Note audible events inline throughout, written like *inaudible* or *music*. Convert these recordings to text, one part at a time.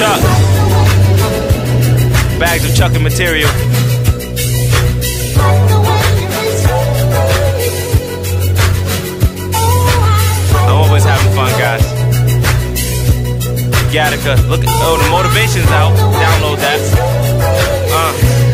Chuck. Bags of chucking material. I'm always having fun, guys. Gattaca. Look, oh, the motivation's out. Download that. Uh.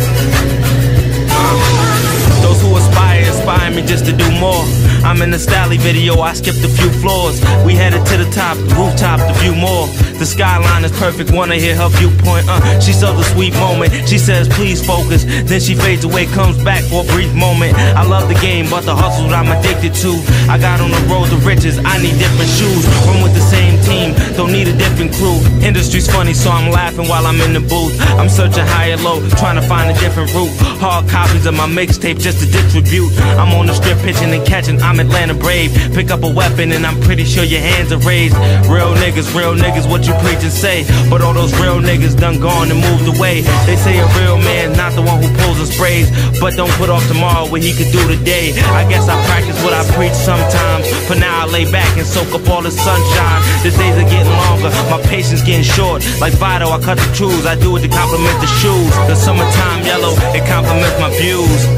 I'm in the Stally video, I skipped a few floors. We headed to the top, the rooftop to view more. The skyline is perfect, wanna hear her viewpoint. Uh, she saw the sweet moment. She says, please focus. Then she fades away, comes back for a brief moment. I love the game, but the hustle I'm addicted to. I got on the road to riches, I need different shoes. Run with the same team, don't need a different crew. Industry's funny, so I'm laughing while I'm in the booth. I'm searching high and low, trying to find a different route. Hard copies of my mixtape just to distribute. I'm on the strip pitching and catching, I'm Atlanta Brave. Pick up a weapon and I'm pretty sure your hands are raised. Real niggas, real niggas, what you preach and say. But all those real niggas done gone and moved away. They say a real man, not the one who pulls and sprays. But don't put off tomorrow what he could do today. I guess I practice what I preach sometimes. For now, I lay back and soak up all the sunshine. The days are getting longer, my patience getting short. Like Vito, I cut the truths, I do it to compliment the shoes. The summertime yellow, it compliments my views.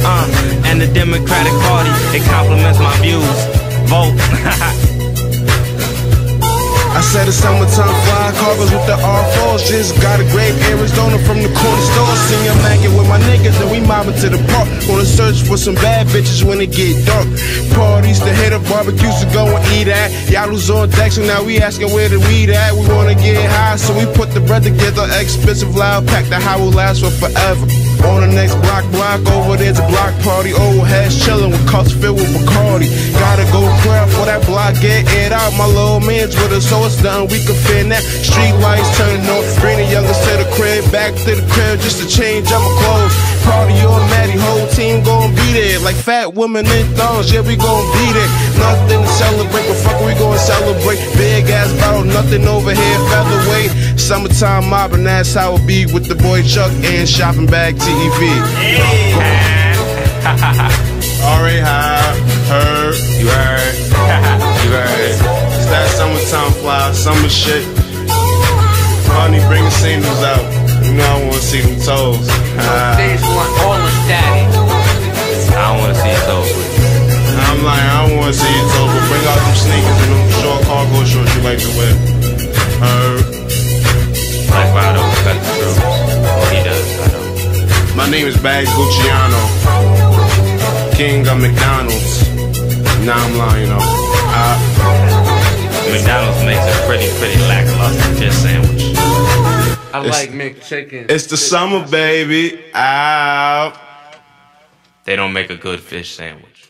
The Democratic Party, it compliments my views. Vote. *laughs* I said it's summertime fly carvers with the R4s. Just got a great Arizona from the corner store. And we mobbing to the park. Gonna search for some bad bitches when it get dark. Parties to hit up, barbecues to go and eat at. Y'all was on deck, so now we asking where the weed at. We wanna get high, so we put the bread together. Expensive loud pack, that high will last for forever. On the next block, block over there's a block party. Old heads chillin' with cups filled with Bacardi. Gotta go craft for that block, get it out. My little man's with us, so it's done. We can fin that. Street lights turning on. Bring the youngest to the crib, back to the crib just to change up my clothes. Party Maddie, whole team gon' be there. Like fat women in thongs, yeah, we gon' be there. Nothing to celebrate, but fuck, we gon' celebrate. Big ass bottle, nothing over here, featherweight. Summertime mobbing, that's how it be with the boy Chuck and Shoppingbag Tev. *laughs* Already high, heard, You heard. *laughs* you heard. it's that summertime fly, summer shit. Honey, bring the singles out. You know I wanna see them toes. Days want all the static. I don't wanna see it over. I'm like, I don't wanna see your toes, but bring out them sneakers and them short cargo shorts you like to wear. Heard. Like Vado cut the truths. What he does, I don't. My name is Bags Luciano, King of McDonald's. Now I'm lying, you know. Uh, McDonald's makes a pretty, pretty lackluster fish sandwich. I It's- like McChicken. it's the summer, baby. Out. They don't make a good fish sandwich.